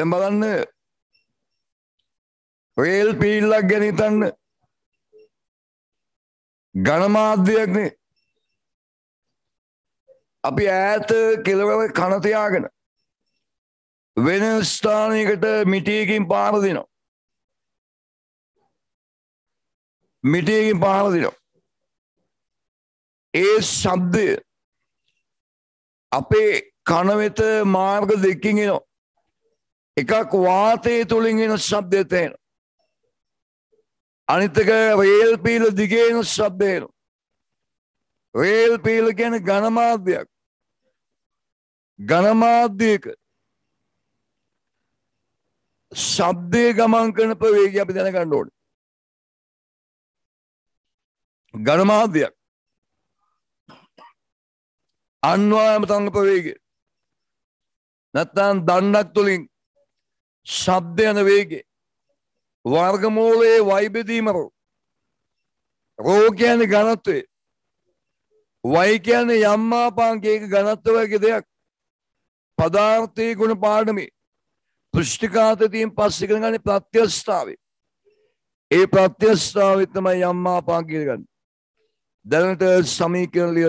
දැන් බලන්න. රේල් පීල්ලක් ගැන හිතන්න. ගණමාධ්‍යයක්නේ අපි ඈත කෙළවර කන තියාගෙන වෙන ස්ථානයකට මිටියකින් පාර දෙනවා. මිටියකින් පාර දෙනවා. ඒ ශබ්දය අපේ කන වෙත මාර්ග දෙකකින් එනවා. එකක් වාතය තුළින් එන ශබ්දය තේන අනිතක රේල් පීල දිගේන ශබ්දයන. රේල් පීල ගැන ගණමාධ්‍යයක් ගණමාධ්‍යයක ශබ්දය ගමන් කරන ප්‍රවේග අපි දැනගන්න ඕන. ගණමාධ්‍යයක් අන්වායම තංග ප්‍රවේග නැත්තන් දන්නක් තුළින් ශබ්දයන වේගේ වර්ගමූලයේ වයිබෙදීමරු රෝගයන ගනත්වේ වයි කියන යම්මාපාන්කේක ගනත්වවගේ දෙයක් පදාර්ථය ගුණ පාඩමි පෘෂ්ටිකාතතියෙන් පස්සිකර ගන ප්‍රත්‍යස්ථාවේ ඒ ප්‍රත්‍යස්ථාවිත්තමයි යම්මාපාන් කියගන්න දැනට සමීකරලිය